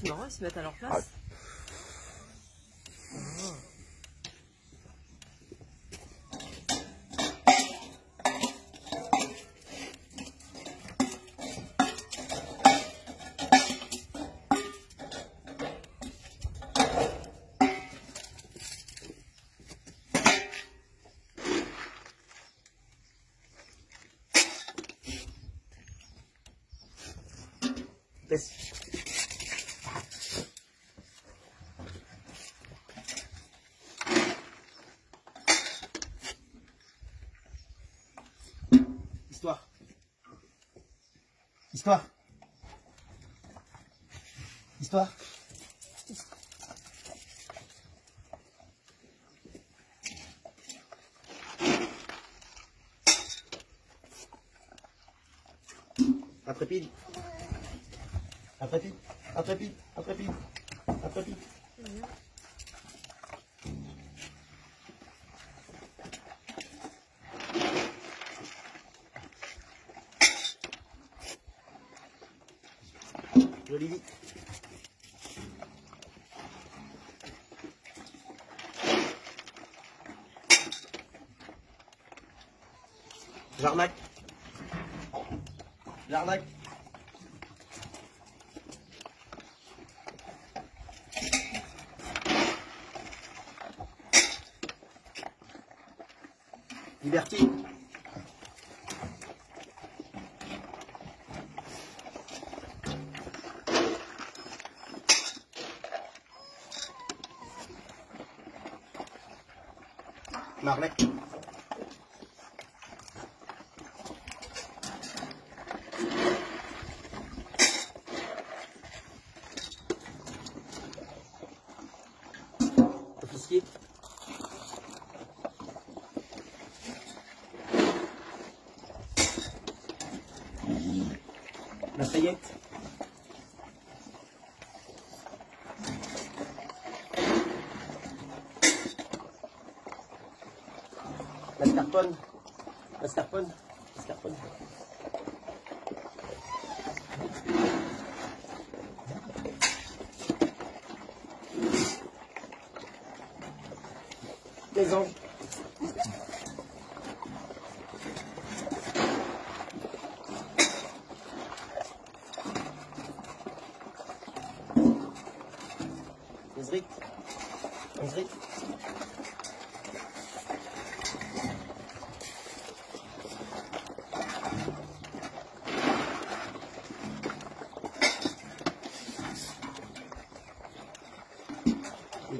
c'est marrant, ils se mettent à leur place. Ah. Histoire. Histoire. Histoire. Intrépide. Intrépide. Intrépide. Intrépide. Joli. L'arnaque. L'arnaque. Liberté. Marley. Officier. Lafayette. Mascarpone. Mascarpone. Mascarpone. Les anges. Ezric. Ezric. La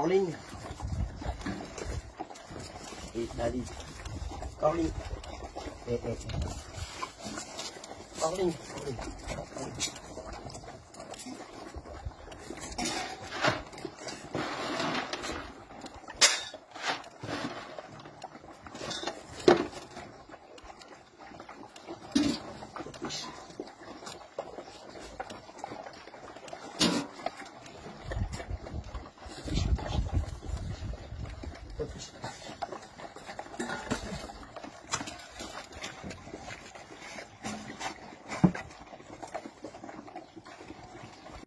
Calling. Hey, eh, daddy. Calling. Hey, eh, eh. hey. Calling. Calling.